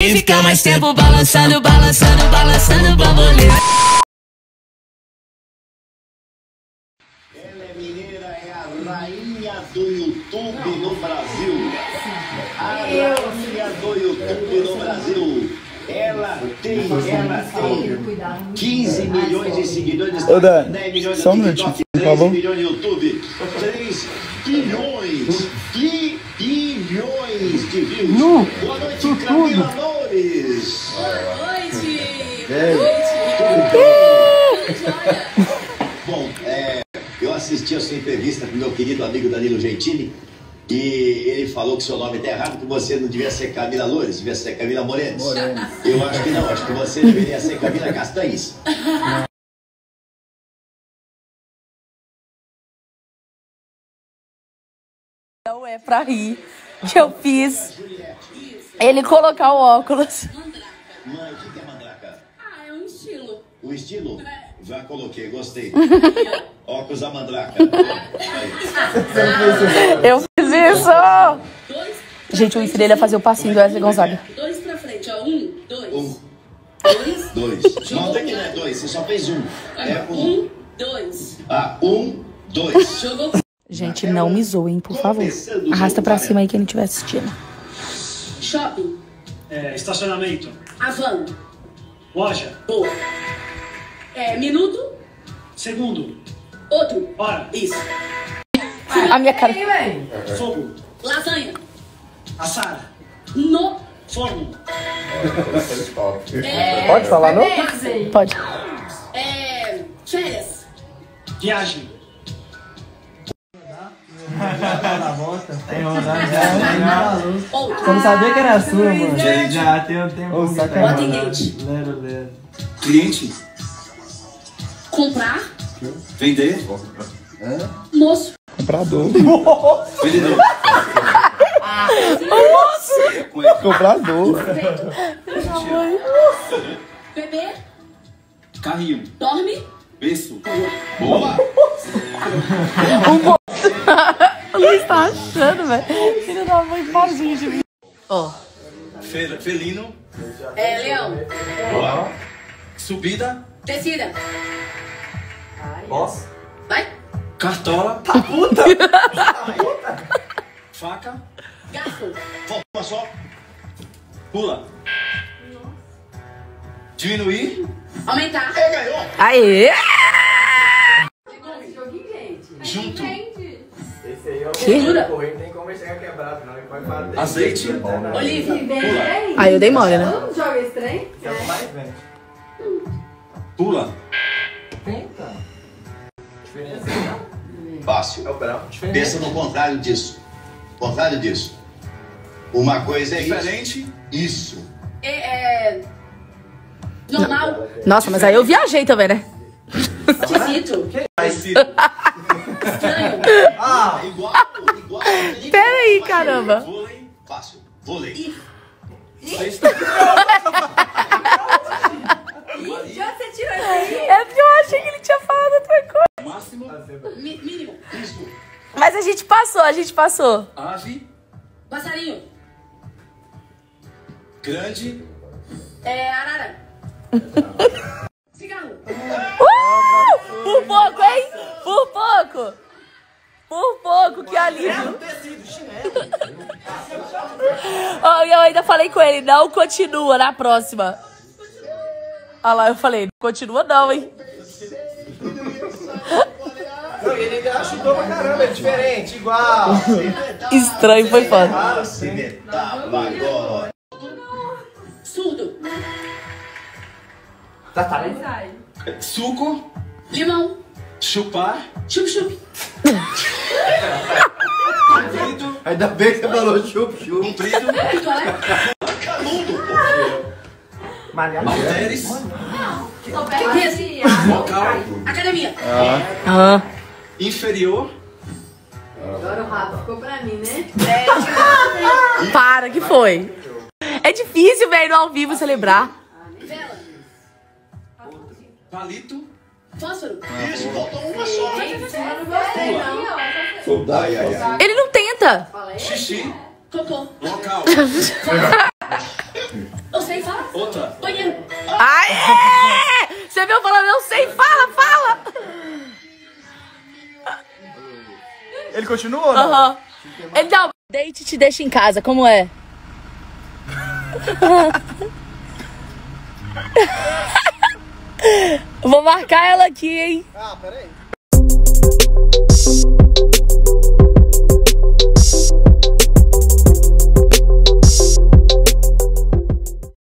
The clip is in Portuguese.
E fica mais tempo balançando, balançando, balançando o bambolê. Ela é mineira, é a rainha do YouTube no Brasil. A rainha do YouTube no Brasil. Ela tem, ela tem 15 milhões de seguidores. Ô, Dan, 10 milhões só um minutinho, por 13 favor. milhões no YouTube. 3 bilhões, de views. Boa noite, Camila Loures. Bom, é, eu assisti a sua entrevista com meu querido amigo Danilo Gentili e ele falou que seu nome está errado, que você não devia ser Camila Loures, devia ser Camila Morenes. Eu acho que não, acho que você deveria ser Camila Castanhas. Não é pra rir que eu fiz ele colocar o óculos. Mãe, o que é mandraca? Ah, é um estilo. O estilo? É. Já coloquei, gostei. Óculos da mandraca. Eu fiz isso! Dois, Gente, eu ensinei ele a fazer o passinho do Wesley Gonzaga. dois pra frente, ó. Um, dois. Um, Dois. dois. Não, até que não é dois, você só fez um. É um. Um, dois. Ah, um, dois. Jogou. Gente, não me zoem, por favor. Arrasta pra cima aí quem não estiver assistindo. Shopping. É, estacionamento, Avan. loja, Boa. É, minuto. segundo, Outro. hora, Isso. A minha cara. fogo, Lasanha. assar, No. forno, É, Pode falar, não? Pode. é, férias. viagem, Eu não sabia que era sua, mano. Já tem um tempo. Ô, sacanagem. atendente. Lero, lero. Cliente, Comprar. vender, Moço. Comprador. vendedor. Comprador. Bebê. Carrinho, Dorme. berço. Boa. O Luiz tá achando, velho. Filho da mãe, sozinho de mim. Ó. Fe- Felino, É, leão. boa. Subida, Descida. Posso? Vai. cartola. Faca, Garfo. Uma só. pula. Diminuir, Aumentar. Ganhou. Aê! junto. Esse aí eu Que? não correr, não tem como ele chegar quebrado, não. Ele pode bater. Azeite, Oliva. Aí eu dei mole, né? Joga esse trem? É o mais vende. pula. Tenta. Diferença não? Fácil. É o bravo. Pensa no contrário disso. Contrário disso. Uma coisa é isso. Diferente, Isso. É, é, normal. Nossa, mas aí eu viajei também, né? Esquisito. parecido. Estranho. Ah! Igual, igual. Pera aí, caramba. Vôlei, Fácil. Vôlei. onde você tirou isso aí? É porque eu achei que ele tinha falado outra coisa. máximo, Mi- mínimo. Mas a gente passou, a gente passou. ave, Passarinho. grande, É, arara. que alívio. Ó, e eu ainda falei com ele, não continua na próxima. Olha lá, eu falei, não continua não, hein? Não, ele ajudou pra caramba, é diferente, igual. Estranho, foi foda. Surdo. Tá, tá. suco, Limão. chupar, Chup-chup. comprido, Ainda bem que você falou chup-chup. comprido, Picolé. halteres, Peso. vocal, Academia. Ah. inferior, Agora o rato ficou pra mim, né? Para, que foi? É difícil, velho, no ao vivo celebrar. Vela. palito, Fósforo. Isso, faltou uma só. Eu não gostei, não. Ai, ai, ai. Ele não tenta. xixi, Cocô. local, Eu sei, fala. Outra. Banheiro. Aê! Você viu falando, eu sei, fala, fala! Ele continua ou não? Aham. Ele dá date e te deixa em casa, como é? Vou marcar ela aqui, hein? Ah, peraí.